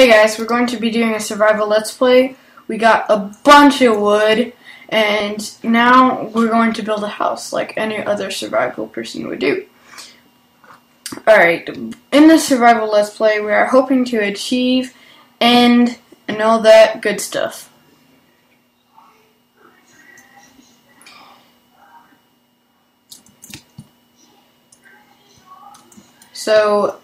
Hey guys, we're going to be doing a survival let's play. We got a bunch of wood, and now we're going to build a house like any other survival person would do. Alright, in this survival let's play, we are hoping to achieve end and all that good stuff. So,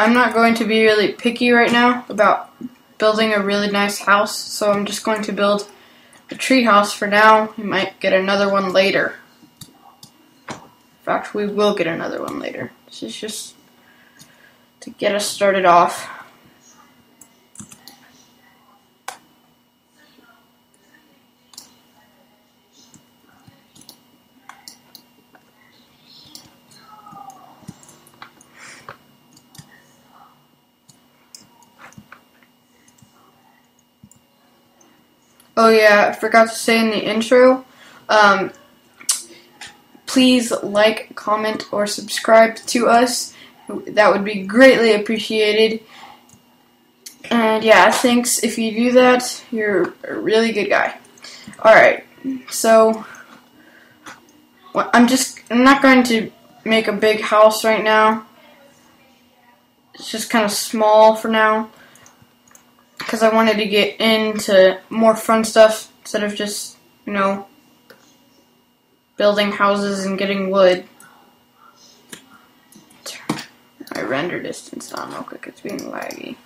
I'm not going to be really picky right now about building a really nice house, so I'm just going to build a tree house for now. We might get another one later. In fact, we will get another one later. This is just to get us started off. Oh yeah, I forgot to say in the intro. Um, please like, comment, or subscribe to us. That would be greatly appreciated. And yeah, thanks. If you do that, you're a really good guy. Alright, so I'm just, I'm not going to make a big house right now. It's just kind of small for now because I wanted to get into more fun stuff instead of just, you know, building houses and getting wood. My render distance on real quick, it's being laggy.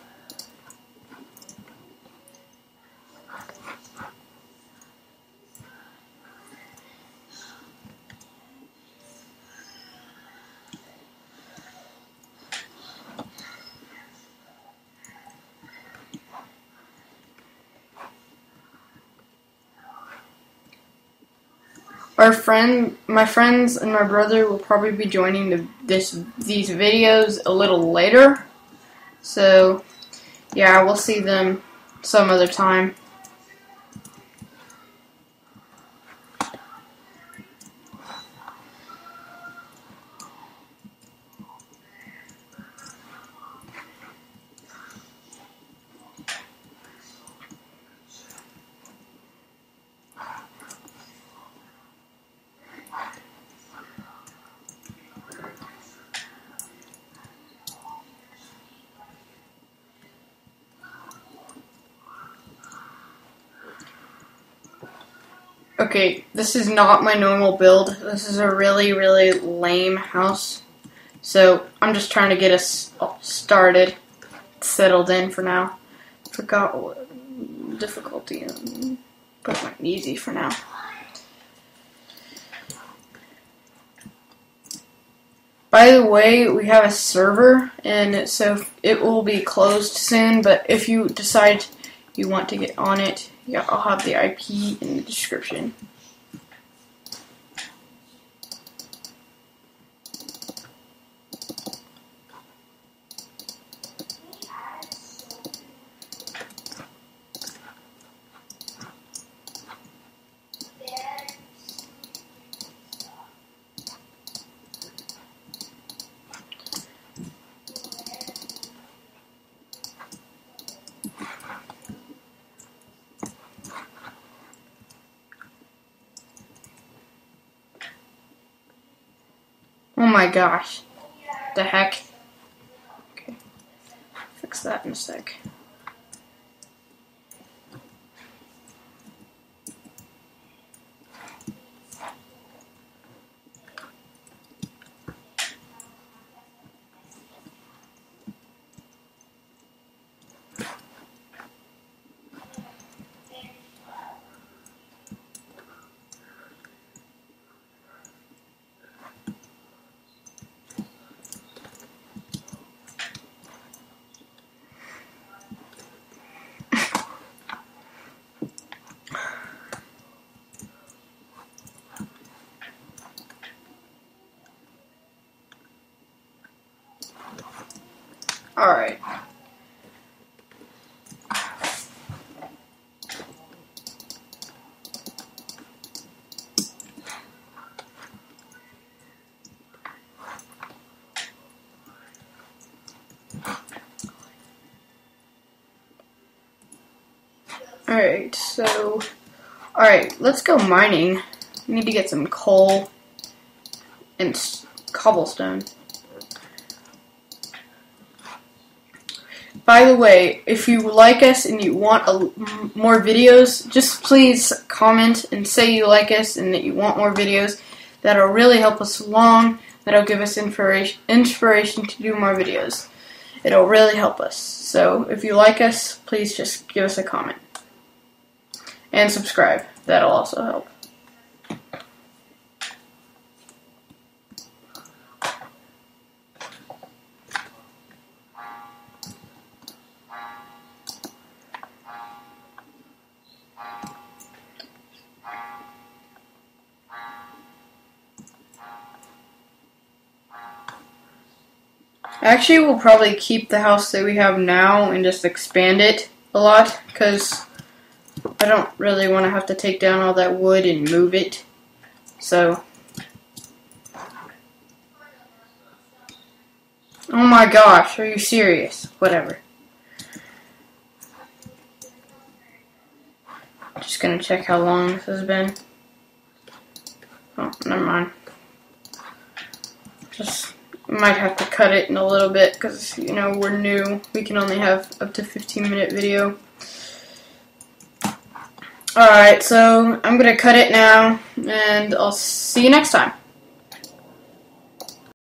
Our friend, my friends, and my brother will probably be joining the, this these videos a little later. So, yeah, we'll see them some other time. Okay, this is not my normal build. This is a really, really lame house. So, I'm just trying to get us started, settled in for now. Forgot what difficulty. Put my easy for now. By the way, we have a server, and so it will be closed soon, but if you decide you want to get on it, yeah, I'll have the IP in the description. My gosh. The heck? Okay. Fix that in a sec. Alright. Alright, so. Alright, let's go mining. We need to get some coal and cobblestone. By the way, if you like us and you want a, more videos, just please comment and say you like us and that you want more videos. That'll really help us along. That'll give us inspiration, inspiration to do more videos. It'll really help us. So if you like us, please just give us a comment. And subscribe. That'll also help. Actually, we'll probably keep the house that we have now and just expand it a lot because I don't really want to have to take down all that wood and move it. So, oh my gosh, are you serious? Whatever. Just gonna check how long this has been. Oh, never mind. Might have to cut it in a little bit because, you know, we're new. We can only have up to 15 minute video. Alright, so I'm going to cut it now, and I'll see you next time.